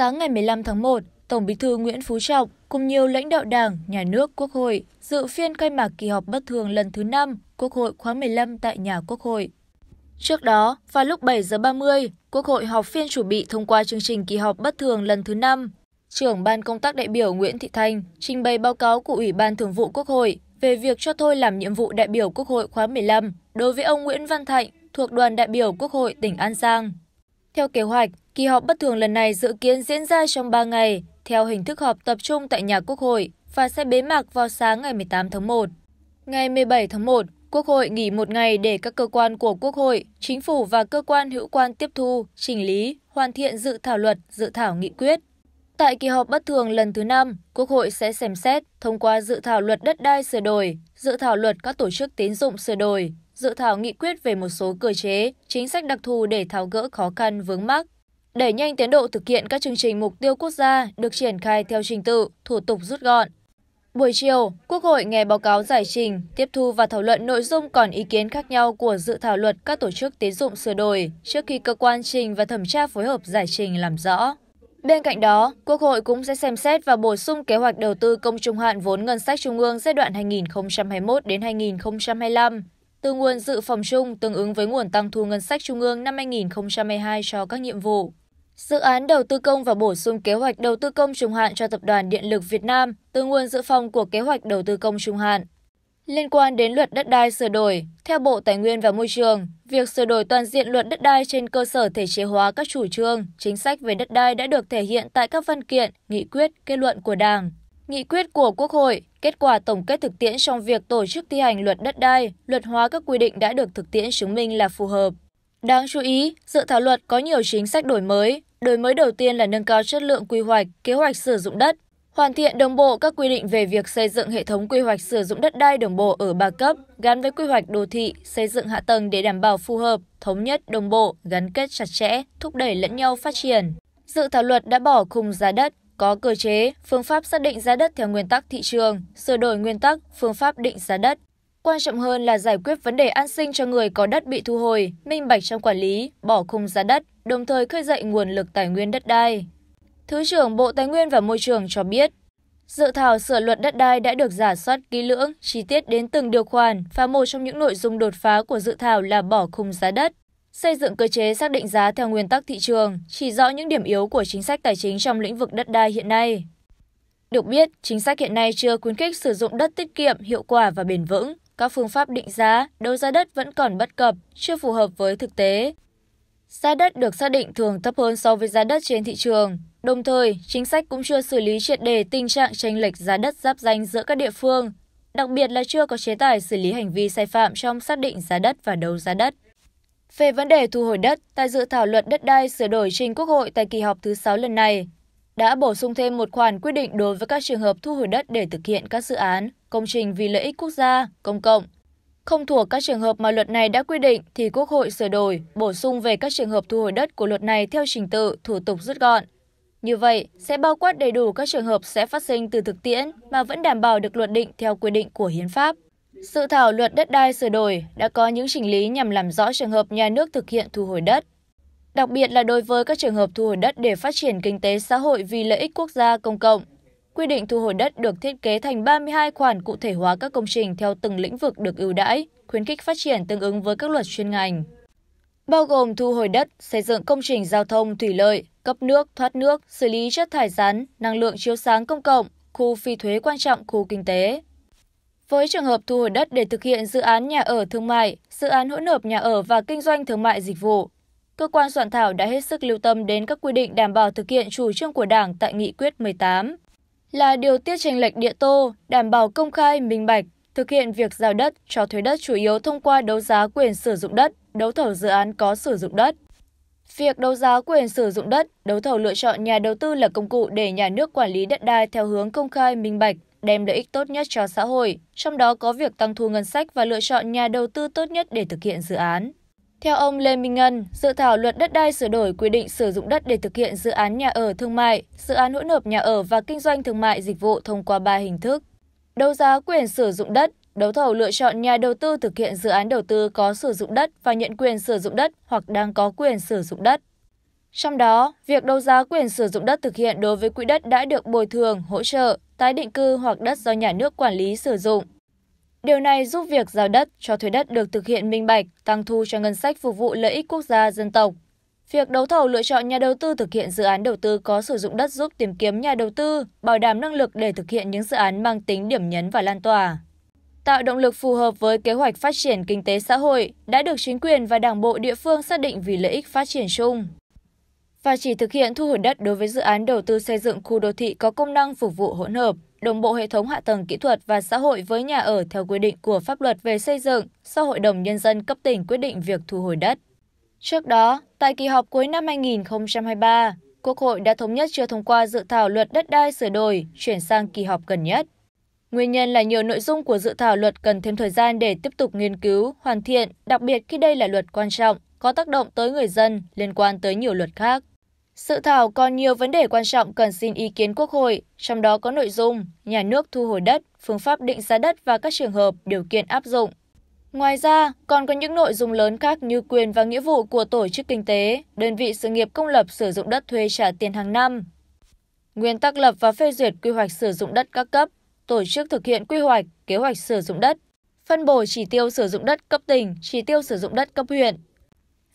Sáng ngày 15 tháng 1, Tổng bí thư Nguyễn Phú Trọng cùng nhiều lãnh đạo đảng, nhà nước, quốc hội dự phiên khai mạc kỳ họp bất thường lần thứ 5 Quốc hội khóa 15 tại nhà Quốc hội. Trước đó, vào lúc 7 giờ 30, Quốc hội họp phiên chủ bị thông qua chương trình kỳ họp bất thường lần thứ 5. Trưởng ban công tác đại biểu Nguyễn Thị Thanh trình bày báo cáo của Ủy ban Thường vụ Quốc hội về việc cho thôi làm nhiệm vụ đại biểu Quốc hội khóa 15 đối với ông Nguyễn Văn Thạnh thuộc đoàn đại biểu Quốc hội tỉnh An Giang. Theo kế hoạch, kỳ họp bất thường lần này dự kiến diễn ra trong 3 ngày, theo hình thức họp tập trung tại nhà Quốc hội và sẽ bế mạc vào sáng ngày 18 tháng 1. Ngày 17 tháng 1, Quốc hội nghỉ một ngày để các cơ quan của Quốc hội, chính phủ và cơ quan hữu quan tiếp thu, chỉnh lý, hoàn thiện dự thảo luật, dự thảo nghị quyết. Tại kỳ họp bất thường lần thứ 5, Quốc hội sẽ xem xét, thông qua dự thảo luật đất đai sửa đổi, dự thảo luật các tổ chức tín dụng sửa đổi, dự thảo nghị quyết về một số cơ chế, chính sách đặc thù để tháo gỡ khó khăn vướng mắc, đẩy nhanh tiến độ thực hiện các chương trình mục tiêu quốc gia được triển khai theo trình tự, thủ tục rút gọn. Buổi chiều, Quốc hội nghe báo cáo giải trình, tiếp thu và thảo luận nội dung còn ý kiến khác nhau của dự thảo luật các tổ chức tín dụng sửa đổi trước khi cơ quan trình và thẩm tra phối hợp giải trình làm rõ. Bên cạnh đó, Quốc hội cũng sẽ xem xét và bổ sung kế hoạch đầu tư công trung hạn vốn ngân sách trung ương giai đoạn 2021 đến 2025 từ nguồn dự phòng chung tương ứng với nguồn tăng thu ngân sách trung ương năm 2022 cho các nhiệm vụ. Dự án đầu tư công và bổ sung kế hoạch đầu tư công trung hạn cho Tập đoàn Điện lực Việt Nam từ nguồn dự phòng của kế hoạch đầu tư công trung hạn. Liên quan đến luật đất đai sửa đổi, theo Bộ Tài nguyên và Môi trường, việc sửa đổi toàn diện luật đất đai trên cơ sở thể chế hóa các chủ trương, chính sách về đất đai đã được thể hiện tại các văn kiện, nghị quyết, kết luận của Đảng, nghị quyết của Quốc hội, kết quả tổng kết thực tiễn trong việc tổ chức thi hành luật đất đai, luật hóa các quy định đã được thực tiễn chứng minh là phù hợp. Đáng chú ý, dự thảo luật có nhiều chính sách đổi mới. Đổi mới đầu tiên là nâng cao chất lượng quy hoạch, kế hoạch sử dụng đất, hoàn thiện đồng bộ các quy định về việc xây dựng hệ thống quy hoạch sử dụng đất đai đồng bộ ở ba cấp, gắn với quy hoạch đô thị, xây dựng hạ tầng để đảm bảo phù hợp, thống nhất, đồng bộ, gắn kết chặt chẽ, thúc đẩy lẫn nhau phát triển. Dự thảo luật đã bỏ khung giá đất, có cơ chế, phương pháp xác định giá đất theo nguyên tắc thị trường, sửa đổi nguyên tắc, phương pháp định giá đất, Quan trọng hơn là giải quyết vấn đề an sinh cho người có đất bị thu hồi, minh bạch trong quản lý, bỏ khung giá đất, đồng thời khơi dậy nguồn lực tài nguyên đất đai. Thứ trưởng Bộ Tài nguyên và Môi trường cho biết, dự thảo sửa luật đất đai đã được giả soát kỹ lưỡng, chi tiết đến từng điều khoản và một trong những nội dung đột phá của dự thảo là bỏ khung giá đất, xây dựng cơ chế xác định giá theo nguyên tắc thị trường, chỉ rõ những điểm yếu của chính sách tài chính trong lĩnh vực đất đai hiện nay. Được biết, chính sách hiện nay chưa khuyến khích sử dụng đất tiết kiệm, hiệu quả và bền vững, các phương pháp định giá, đấu giá đất vẫn còn bất cập, chưa phù hợp với thực tế. Giá đất được xác định thường thấp hơn so với giá đất trên thị trường. Đồng thời, chính sách cũng chưa xử lý triệt đề tình trạng tranh lệch giá đất giáp danh giữa các địa phương, đặc biệt là chưa có chế tài xử lý hành vi sai phạm trong xác định giá đất và đấu giá đất. Về vấn đề thu hồi đất, tại dự thảo luật đất đai sửa đổi trình Quốc hội tại kỳ họp thứ 6 lần này, đã bổ sung thêm một khoản quy định đối với các trường hợp thu hồi đất để thực hiện các dự án, công trình vì lợi ích quốc gia, công cộng. Không thuộc các trường hợp mà luật này đã quy định thì Quốc hội sửa đổi, bổ sung về các trường hợp thu hồi đất của luật này theo trình tự, thủ tục rút gọn. Như vậy, sẽ bao quát đầy đủ các trường hợp sẽ phát sinh từ thực tiễn mà vẫn đảm bảo được luật định theo quy định của hiến pháp. Sự thảo luật đất đai sửa đổi đã có những chỉnh lý nhằm làm rõ trường hợp nhà nước thực hiện thu hồi đất, đặc biệt là đối với các trường hợp thu hồi đất để phát triển kinh tế xã hội vì lợi ích quốc gia công cộng. Quy định thu hồi đất được thiết kế thành 32 khoản cụ thể hóa các công trình theo từng lĩnh vực được ưu đãi, khuyến khích phát triển tương ứng với các luật chuyên ngành. Bao gồm thu hồi đất, xây dựng công trình giao thông, thủy lợi, cấp nước, thoát nước, xử lý chất thải rắn, năng lượng chiếu sáng công cộng, khu phi thuế quan trọng, khu kinh tế. Với trường hợp thu hồi đất để thực hiện dự án nhà ở thương mại, dự án hỗn hợp nhà ở và kinh doanh thương mại dịch vụ, cơ quan soạn thảo đã hết sức lưu tâm đến các quy định đảm bảo thực hiện chủ trương của Đảng tại Nghị quyết 18 là điều tiết tranh lệch địa tô, đảm bảo công khai, minh bạch, thực hiện việc giao đất, cho thuê đất chủ yếu thông qua đấu giá quyền sử dụng đất, đấu thầu dự án có sử dụng đất. Việc đấu giá quyền sử dụng đất, đấu thầu lựa chọn nhà đầu tư là công cụ để nhà nước quản lý đất đai theo hướng công khai, minh bạch, đem lợi ích tốt nhất cho xã hội, trong đó có việc tăng thu ngân sách và lựa chọn nhà đầu tư tốt nhất để thực hiện dự án. Theo ông Lê Minh Ngân, dự thảo luật đất đai sửa đổi quy định sử dụng đất để thực hiện dự án nhà ở thương mại, dự án hỗn hợp nhà ở và kinh doanh thương mại dịch vụ thông qua ba hình thức. Đấu giá quyền sử dụng đất, đấu thầu lựa chọn nhà đầu tư thực hiện dự án đầu tư có sử dụng đất và nhận quyền sử dụng đất hoặc đang có quyền sử dụng đất. Trong đó, việc đấu giá quyền sử dụng đất thực hiện đối với quỹ đất đã được bồi thường, hỗ trợ, tái định cư hoặc đất do nhà nước quản lý sử dụng. Điều này giúp việc giao đất cho thuê đất được thực hiện minh bạch, tăng thu cho ngân sách phục vụ lợi ích quốc gia dân tộc. Việc đấu thầu lựa chọn nhà đầu tư thực hiện dự án đầu tư có sử dụng đất giúp tìm kiếm nhà đầu tư, bảo đảm năng lực để thực hiện những dự án mang tính điểm nhấn và lan tỏa. Tạo động lực phù hợp với kế hoạch phát triển kinh tế xã hội đã được chính quyền và đảng bộ địa phương xác định vì lợi ích phát triển chung và chỉ thực hiện thu hồi đất đối với dự án đầu tư xây dựng khu đô thị có công năng phục vụ hỗn hợp, đồng bộ hệ thống hạ tầng kỹ thuật và xã hội với nhà ở theo quy định của pháp luật về xây dựng do Hội đồng Nhân dân cấp tỉnh quyết định việc thu hồi đất. Trước đó, tại kỳ họp cuối năm 2023, Quốc hội đã thống nhất chưa thông qua dự thảo luật đất đai sửa đổi chuyển sang kỳ họp gần nhất. Nguyên nhân là nhiều nội dung của dự thảo luật cần thêm thời gian để tiếp tục nghiên cứu, hoàn thiện, đặc biệt khi đây là luật quan trọng, có tác động tới người dân liên quan tới nhiều luật khác. Sự thảo còn nhiều vấn đề quan trọng cần xin ý kiến Quốc hội, trong đó có nội dung nhà nước thu hồi đất, phương pháp định giá đất và các trường hợp, điều kiện áp dụng. Ngoài ra, còn có những nội dung lớn khác như quyền và nghĩa vụ của tổ chức kinh tế, đơn vị sự nghiệp công lập sử dụng đất thuê trả tiền hàng năm. Nguyên tắc lập và phê duyệt quy hoạch sử dụng đất các cấp, tổ chức thực hiện quy hoạch, kế hoạch sử dụng đất, phân bổ chỉ tiêu sử dụng đất cấp tỉnh, chỉ tiêu sử dụng đất cấp huyện,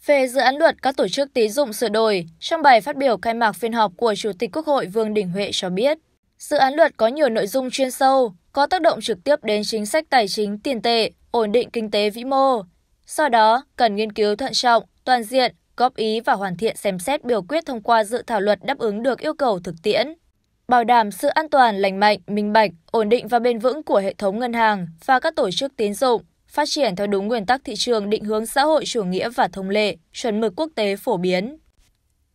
về dự án luật các tổ chức tín dụng sửa đổi, trong bài phát biểu khai mạc phiên họp của Chủ tịch Quốc hội Vương Đình Huệ cho biết, dự án luật có nhiều nội dung chuyên sâu, có tác động trực tiếp đến chính sách tài chính tiền tệ, ổn định kinh tế vĩ mô. Do đó, cần nghiên cứu thận trọng, toàn diện, góp ý và hoàn thiện xem xét biểu quyết thông qua dự thảo luật đáp ứng được yêu cầu thực tiễn. Bảo đảm sự an toàn, lành mạnh, minh bạch, ổn định và bền vững của hệ thống ngân hàng và các tổ chức tín dụng, phát triển theo đúng nguyên tắc thị trường định hướng xã hội chủ nghĩa và thông lệ, chuẩn mực quốc tế phổ biến.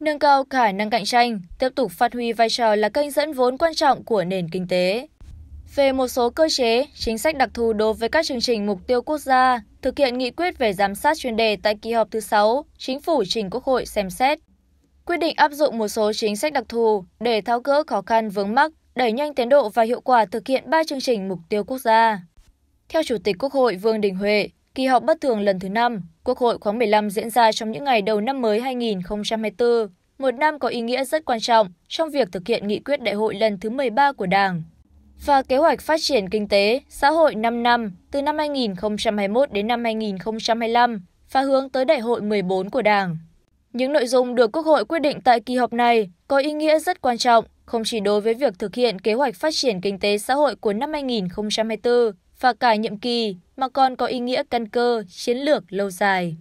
Nâng cao khả năng cạnh tranh, tiếp tục phát huy vai trò là kênh dẫn vốn quan trọng của nền kinh tế. Về một số cơ chế, chính sách đặc thù đối với các chương trình mục tiêu quốc gia, thực hiện nghị quyết về giám sát chuyên đề tại kỳ họp thứ 6, chính phủ trình Quốc hội xem xét. Quyết định áp dụng một số chính sách đặc thù để tháo gỡ khó khăn vướng mắc, đẩy nhanh tiến độ và hiệu quả thực hiện ba chương trình mục tiêu quốc gia. Theo Chủ tịch Quốc hội Vương Đình Huệ, kỳ họp bất thường lần thứ 5, Quốc hội khóa 15 diễn ra trong những ngày đầu năm mới 2024, một năm có ý nghĩa rất quan trọng trong việc thực hiện nghị quyết đại hội lần thứ 13 của Đảng và kế hoạch phát triển kinh tế, xã hội 5 năm từ năm 2021 đến năm 2025 và hướng tới đại hội 14 của Đảng. Những nội dung được Quốc hội quyết định tại kỳ họp này có ý nghĩa rất quan trọng, không chỉ đối với việc thực hiện kế hoạch phát triển kinh tế xã hội của năm 2024, và cả nhiệm kỳ mà còn có ý nghĩa căn cơ, chiến lược lâu dài.